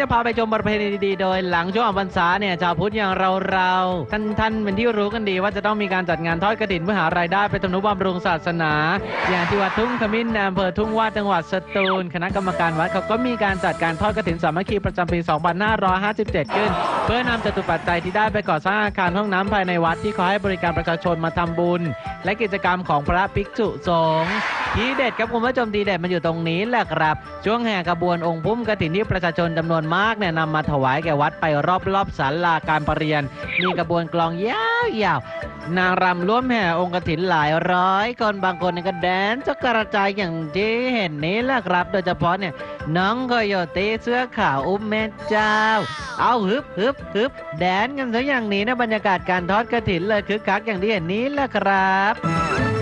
จะพาไปชมประเพณีดีๆโดยหลังช่วงออกพรรษาเนี่ยชาวพุทธอย่างเราเราๆท่านท่านเป็นที่รู้กันดีว่าจะต้องมีการจัดงานทอดกระถินเพื่อหารายได้ไปทำนุบำรุงศาสนา อย่างที่วัดทุ่งขมิ้นอำเภอทุ่งวาดจังหวัดสตูล คณะกรรมการวัดเขาก็มีการจัดการทอดกระถินสามัคคีประจำปี 2557 ขึ้นเพื่อนำจตุปัจจัยที่ได้ไปก่อสร้างอาคารห้องน้ำภายในวัดที่ขาให้บริการประชาชนมาทำบุญ และกิจกรรมของพระภิกษุสงฆ์ทีเด็ดครับคุณผู้ชมทีเด็ดมันอยู่ตรงนี้แหละครับ ช่วงแห่กระบวนองค์พุ่มกระถินที่ประชาชนจำนวนมากเนี่ยนำมาถวายแก่วัดไปรอบๆศาลาการประเรียน มีกระบวนกลองยาวๆนางรำร่วมแห่องค์กฐินหลายร้อยคนบางคนก็แดนจะกระจายอย่างที่เห็นนี้แหละครับ โดยเฉพาะเนี่ยน้องโคโยตีเสื้อขาวอุ้มแม่เจ้า เอาฮึบฮึบฮึบแดนกันซะอย่างนี้นะบรรยากาศการทอดกระถินเลยคึกคักอย่างที่เห็นนี้แหละครับ